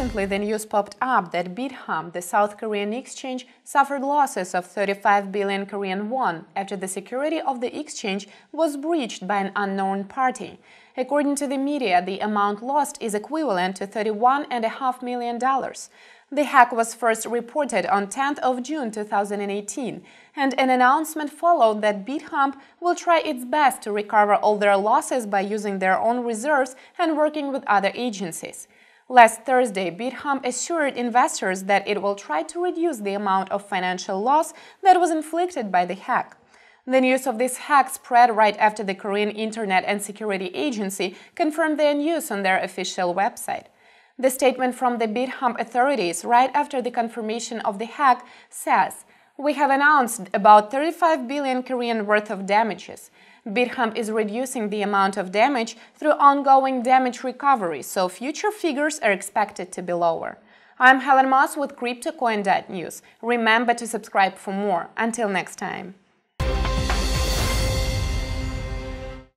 Recently, the news popped up that Bithumb, the South Korean exchange, suffered losses of 35 billion Korean won after the security of the exchange was breached by an unknown party. According to the media, the amount lost is equivalent to $31.5 million. The hack was first reported on 10th of June 2018, and an announcement followed that Bithumb will try its best to recover all their losses by using their own reserves and working with other agencies. Last Thursday, Bithumb assured investors that it will try to reduce the amount of financial loss that was inflicted by the hack. The news of this hack spread right after the Korean Internet and Security Agency confirmed their news on their official website. The statement from the Bithumb authorities right after the confirmation of the hack says, We have announced about 35 billion Korean worth of damages. Bithumb is reducing the amount of damage through ongoing damage recovery, so future figures are expected to be lower. I'm Helen Moss with CryptoCoin.news. Remember to subscribe for more. Until next time.